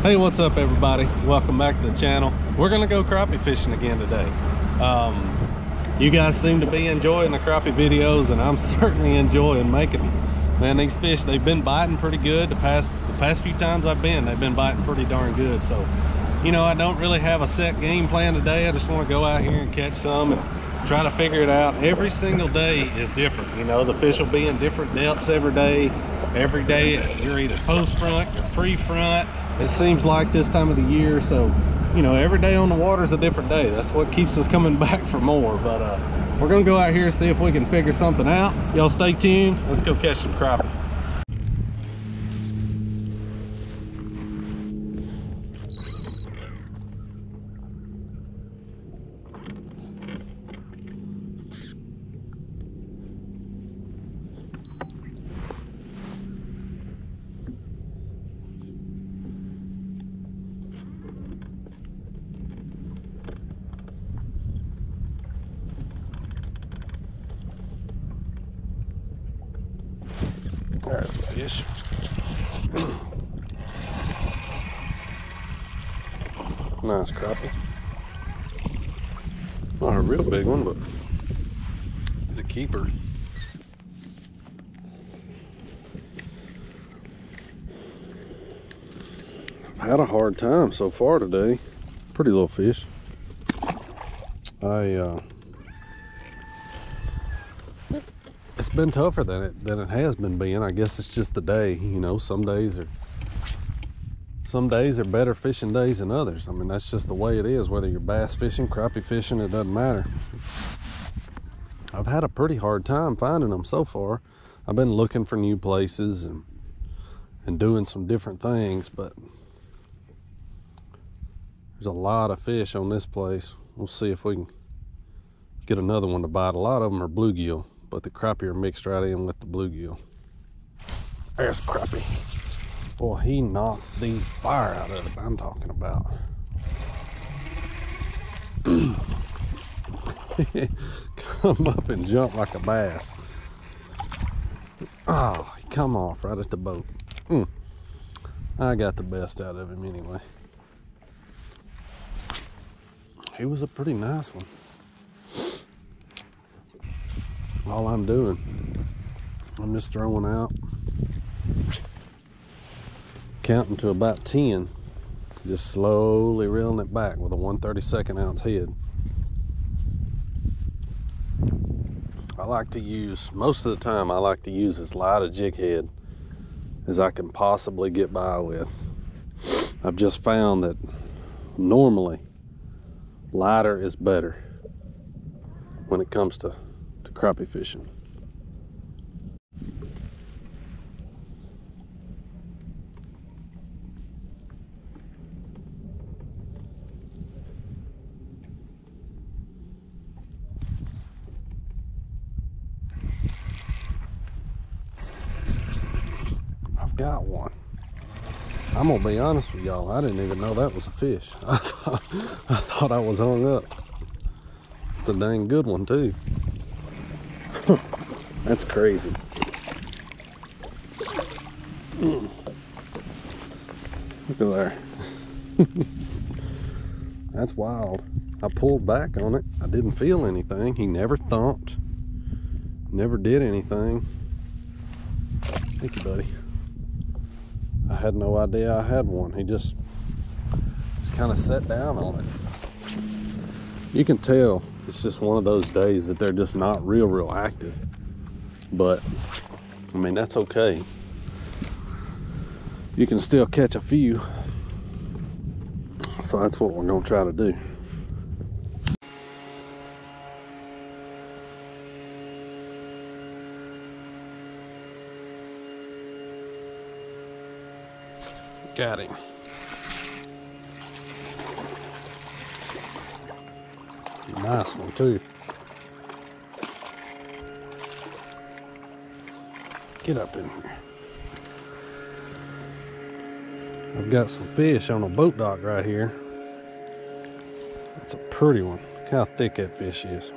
Hey, what's up everybody? Welcome back to the channel. We're gonna go crappie fishing again today. Um, you guys seem to be enjoying the crappie videos and I'm certainly enjoying making them. Man, these fish, they've been biting pretty good. The past, the past few times I've been, they've been biting pretty darn good. So, you know, I don't really have a set game plan today. I just wanna go out here and catch some and try to figure it out. Every single day is different. You know, the fish will be in different depths every day. Every day you're either post front or pre front it seems like this time of the year so you know every day on the water is a different day. That's what keeps us coming back for more but uh we're gonna go out here and see if we can figure something out. Y'all stay tuned. Let's go catch some crappie Fish. nice crappie. Not a real big one, but he's a keeper. I've had a hard time so far today. Pretty little fish. I uh it's been tougher than it than it has been being. I guess it's just the day. You know, some days are some days are better fishing days than others. I mean, that's just the way it is. Whether you're bass fishing, crappie fishing, it doesn't matter. I've had a pretty hard time finding them so far. I've been looking for new places and and doing some different things, but there's a lot of fish on this place. We'll see if we can get another one to bite. A lot of them are bluegill but the crappie are mixed right in with the bluegill. There's a crappie. Boy, he knocked the fire out of it I'm talking about. come up and jump like a bass. Oh, he come off right at the boat. Mm. I got the best out of him anyway. He was a pretty nice one all I'm doing. I'm just throwing out, counting to about 10, just slowly reeling it back with a 132nd ounce head. I like to use, most of the time, I like to use as light a jig head as I can possibly get by with. I've just found that normally lighter is better when it comes to crappie fishing. I've got one. I'm gonna be honest with y'all, I didn't even know that was a fish. I thought I thought I was hung up. It's a dang good one too. That's crazy. Look at there. That's wild. I pulled back on it. I didn't feel anything. He never thumped. Never did anything. Thank you, buddy. I had no idea I had one. He just, just kind of sat down on it. You can tell it's just one of those days that they're just not real, real active. But, I mean, that's okay. You can still catch a few. So that's what we're gonna try to do. Got him. Nice one too. Get up in here. I've got some fish on a boat dock right here. That's a pretty one. Look how thick that fish is.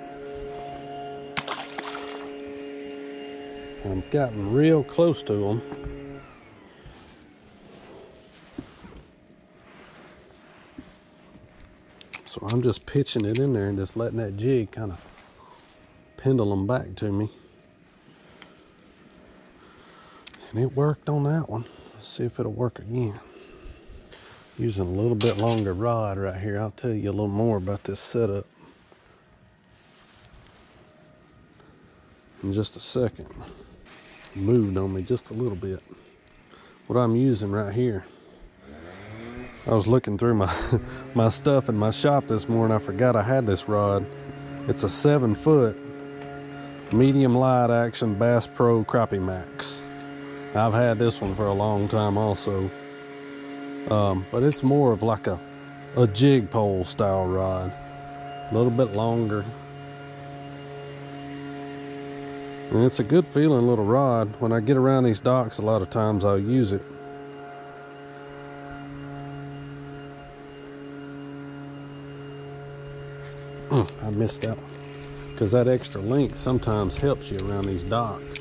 I'm gotten real close to them. I'm just pitching it in there and just letting that jig kind of pendulum back to me. And it worked on that one. Let's see if it'll work again. Using a little bit longer rod right here. I'll tell you a little more about this setup in just a second. Moved on me just a little bit. What I'm using right here. I was looking through my my stuff in my shop this morning. I forgot I had this rod. It's a seven foot medium light action Bass Pro Crappie Maxx. I've had this one for a long time also. Um, but it's more of like a, a jig pole style rod. A little bit longer. And it's a good feeling little rod. When I get around these docks, a lot of times I'll use it. I missed that. Because that extra length sometimes helps you around these docks.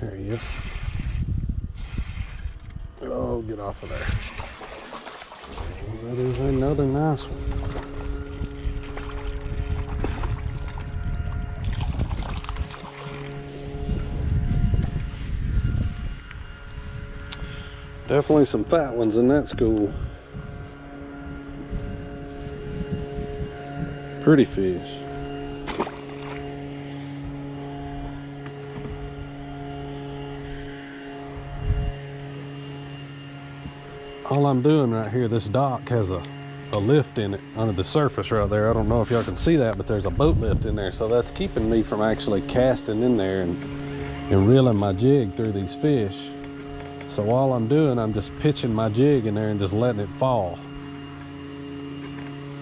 There he is. Oh, get off of there. That is another nice one. Definitely some fat ones in that school. Pretty fish. All I'm doing right here, this dock has a, a lift in it under the surface right there. I don't know if y'all can see that, but there's a boat lift in there. So that's keeping me from actually casting in there and, and reeling my jig through these fish. So all I'm doing, I'm just pitching my jig in there and just letting it fall.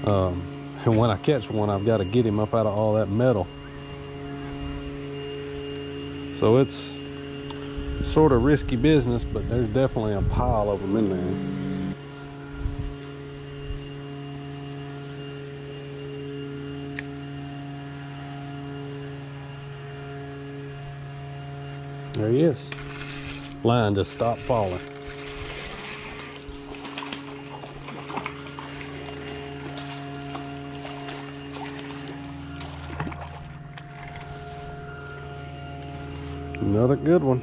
Um, and when I catch one, I've got to get him up out of all that metal. So it's sort of risky business, but there's definitely a pile of them in there. There he is line just stopped falling. Another good one.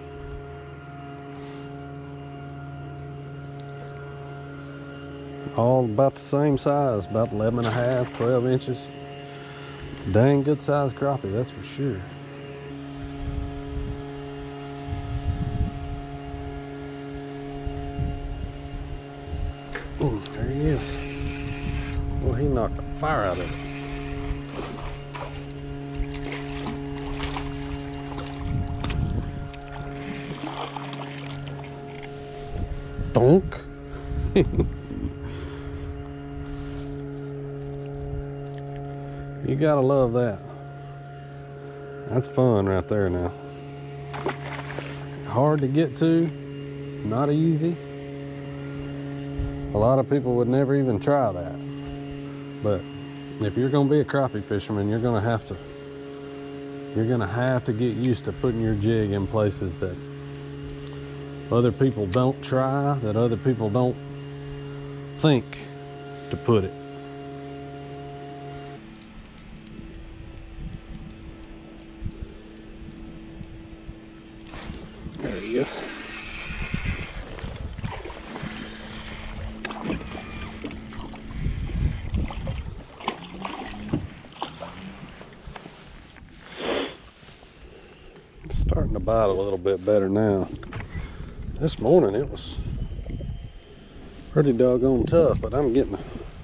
All about the same size, about 11 and a half, 12 inches. Dang good sized crappie, that's for sure. Fire out of it. Donk. you gotta love that. That's fun right there now. Hard to get to, not easy. A lot of people would never even try that. But if you're going to be a crappie fisherman, you're going to have to you're going to have to get used to putting your jig in places that other people don't try, that other people don't think to put it. There he is. Starting to bite a little bit better now. This morning it was pretty doggone tough, but I'm getting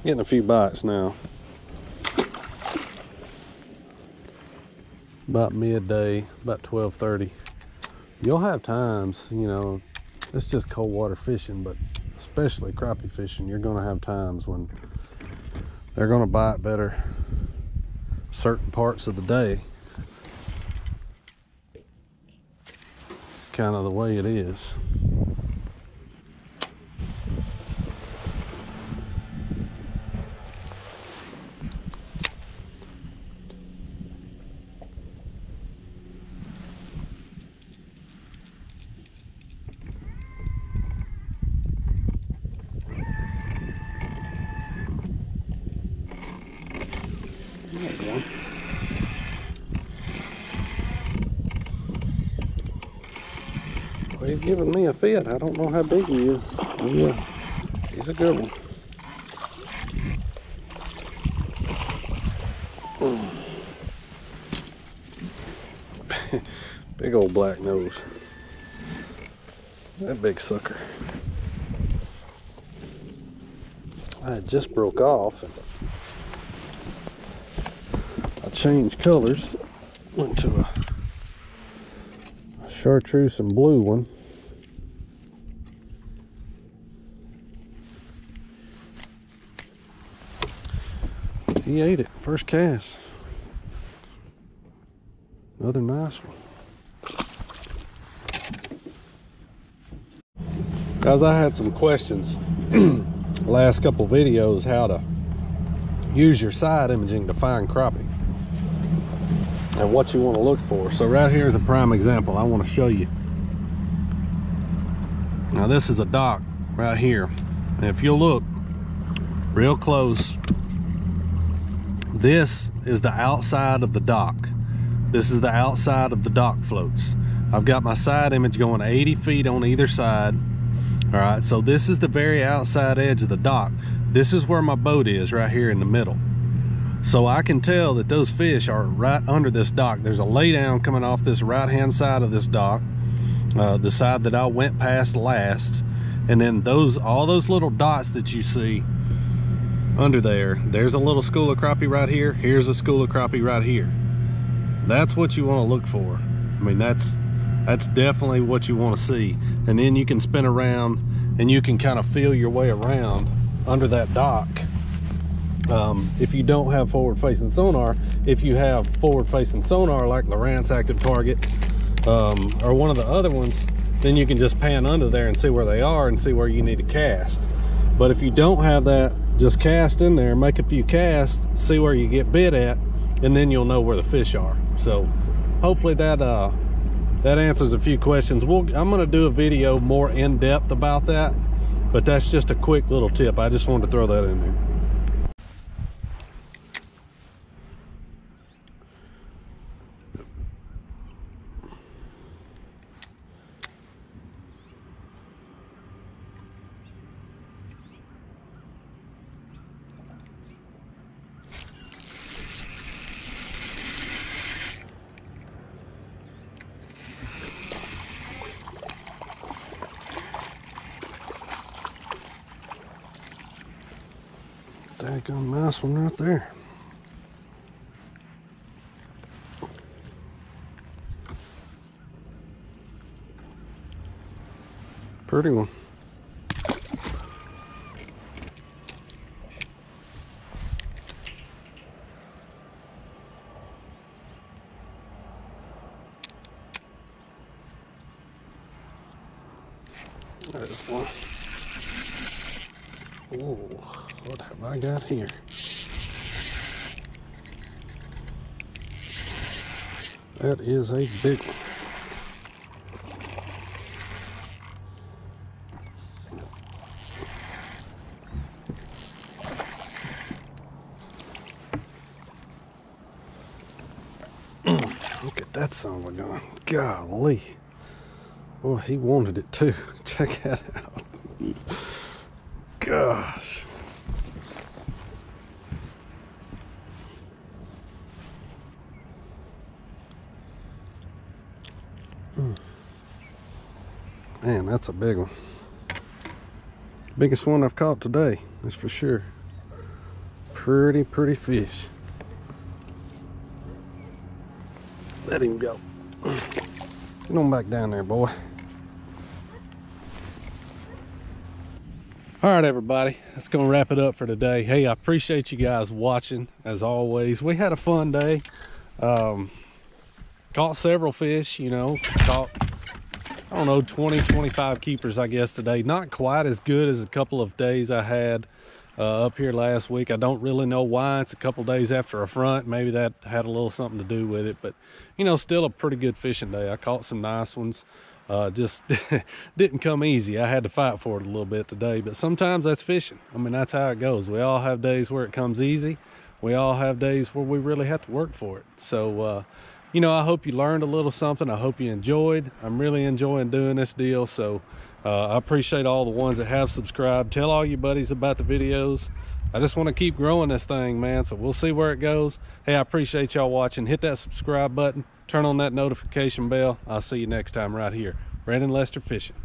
getting a few bites now. About midday, about 12:30. You'll have times, you know, it's just cold water fishing, but especially crappie fishing, you're going to have times when they're going to bite better certain parts of the day kind of the way it is. There. He's giving me a fit. I don't know how big he is. Oh, yeah, he's a good one. Hmm. big old black nose. That big sucker. I just broke off and I changed colors. Went to a chartreuse and blue one. He ate it, first cast. Another nice one. Guys, I had some questions last couple videos how to use your side imaging to find crappie and what you want to look for. So right here is a prime example I want to show you. Now this is a dock right here. And if you look real close, this is the outside of the dock. This is the outside of the dock floats. I've got my side image going 80 feet on either side. All right, so this is the very outside edge of the dock. This is where my boat is right here in the middle. So I can tell that those fish are right under this dock. There's a laydown coming off this right-hand side of this dock, uh, the side that I went past last. And then those, all those little dots that you see under there, there's a little school of crappie right here. Here's a school of crappie right here. That's what you want to look for. I mean, that's that's definitely what you want to see. And then you can spin around and you can kind of feel your way around under that dock um, if you don't have forward facing sonar if you have forward facing sonar like Lowrance active target um, or one of the other ones then you can just pan under there and see where they are and see where you need to cast but if you don't have that just cast in there make a few casts see where you get bit at and then you'll know where the fish are. So hopefully that uh, that answers a few questions. We'll, i'm going to do a video more in depth about that but that's just a quick little tip. I just wanted to throw that in there Daggone nice one right there. Pretty one. There's one. Oh. What have I got here? That is a big one. Look at that son of a gun. Golly. Boy, he wanted it too. Check that out. Gosh. Man, that's a big one. Biggest one I've caught today, that's for sure. Pretty, pretty fish. Let him go. Get on back down there, boy. All right, everybody, that's gonna wrap it up for today. Hey, I appreciate you guys watching, as always. We had a fun day. Um, caught several fish, you know, caught I don't know, 20, 25 keepers, I guess, today. Not quite as good as a couple of days I had uh, up here last week. I don't really know why. It's a couple days after a front. Maybe that had a little something to do with it. But, you know, still a pretty good fishing day. I caught some nice ones. Uh, just didn't come easy. I had to fight for it a little bit today. But sometimes that's fishing. I mean, that's how it goes. We all have days where it comes easy. we all have days where we really have to work for it. So, uh, you know, I hope you learned a little something. I hope you enjoyed. I'm really enjoying doing this deal. So uh, I appreciate all the ones that have subscribed. Tell all your buddies about the videos. I just want to keep growing this thing, man. So we'll see where it goes. Hey, I appreciate y'all watching. Hit that subscribe button. Turn on that notification bell. I'll see you next time right here. Brandon Lester Fishing.